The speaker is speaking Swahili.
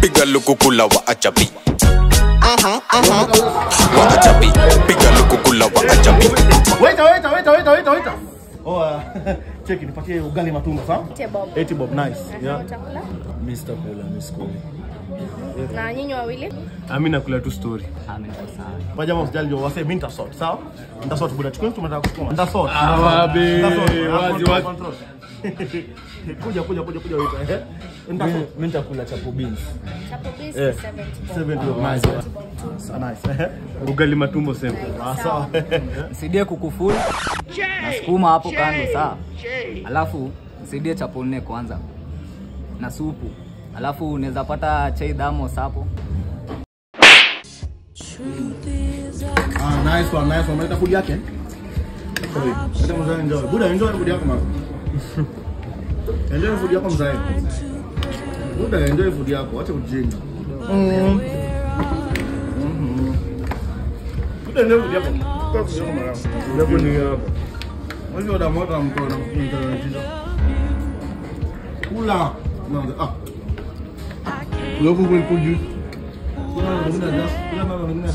piga lukukula wa achabi wa achabi piga lukukula wa achabi waita waita waita waita waita waiter. Oh, uh, cheki nipatie ugali matumbo sawa? Bob. 80 bob, nice. Yeah. Mr. Kula Miss kula Na nyinyi wawili? Mimi nakula tu story. Pajama usijali jo wase mimi nitasort, sawa? Nitasort buda chukua tunataka kusukuma. Nitasort. Ah, wabi, wazi, wazi. Kuja kuja kuja kuja wewe eh. Mimi nitakula chapo beans. Chapo beans Eh. 70 70 mazi nice. Ah, nice. eh. Ugali matumbo sempre. Ah, sawa. Nisaidie kukufuli na sukuma hapo kando sawa. Alafu nisaidie chapo nne kwanza na supu. Alafu unaweza pata chai damo sapo Ah, nice one, nice one. Unaita food yake? Sorry. Hata mzee enjoy. Buda enjoy food yako mama. Enjoy food yako mzee. Buda enjoy food yako, acha ujinga. Mm. Mhm. Buda enjoy food yako. Kwa food yako mara. Food yako ni hapa. Mwezi wa damu hata mkono mtaratizo. Kula. Mwanzo ah. Kula kwa kwa juice. Kula na